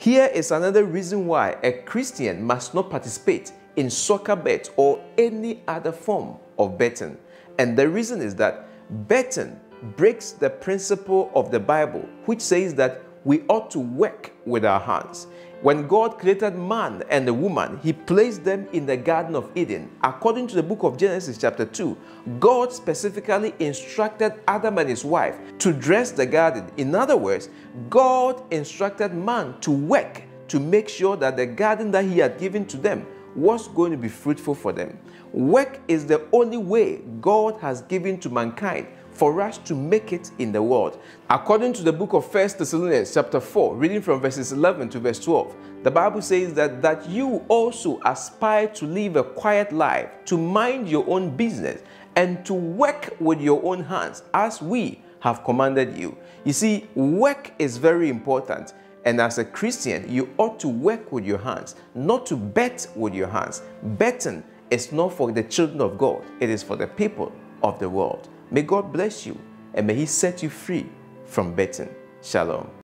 Here is another reason why a Christian must not participate in soccer bet or any other form of betting. And the reason is that betting breaks the principle of the Bible, which says that we ought to work with our hands. When God created man and the woman, He placed them in the Garden of Eden. According to the book of Genesis, chapter 2, God specifically instructed Adam and his wife to dress the garden. In other words, God instructed man to work to make sure that the garden that He had given to them was going to be fruitful for them. Work is the only way God has given to mankind for us to make it in the world. According to the book of 1 Thessalonians chapter 4, reading from verses 11 to verse 12, the Bible says that, that you also aspire to live a quiet life, to mind your own business, and to work with your own hands as we have commanded you. You see, work is very important. And as a Christian, you ought to work with your hands, not to bet with your hands. Betting is not for the children of God, it is for the people of the world. May God bless you and may He set you free from betting. Shalom.